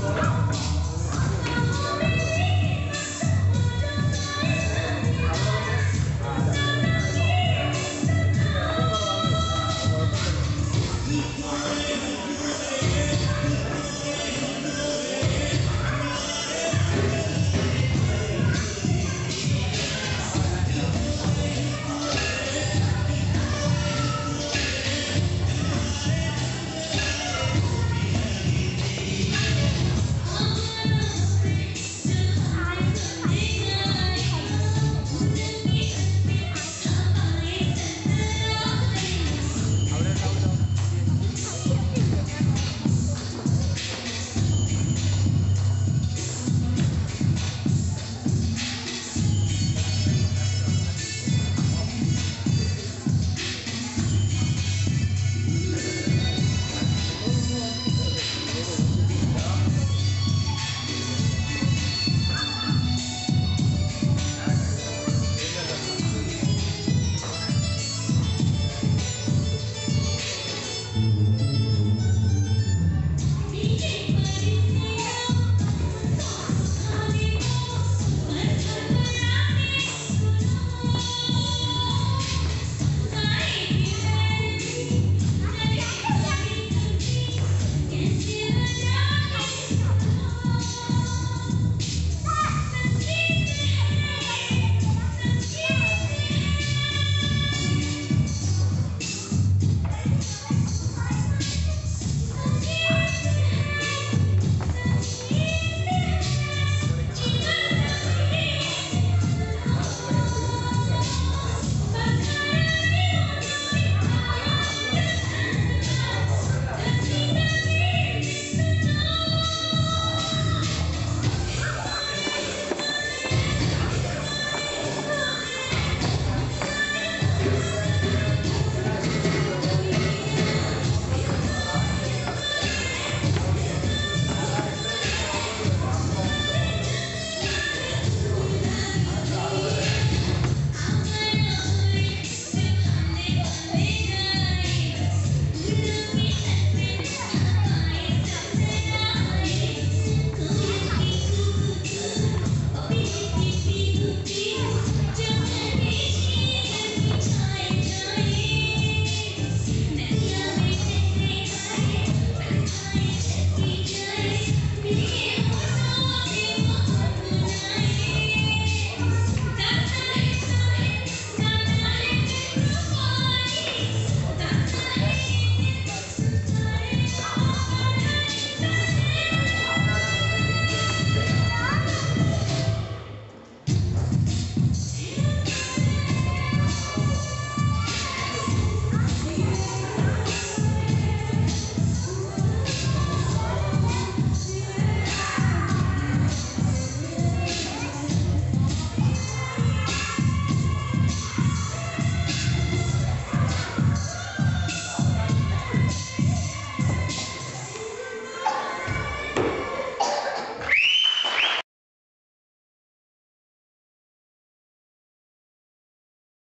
Let's go.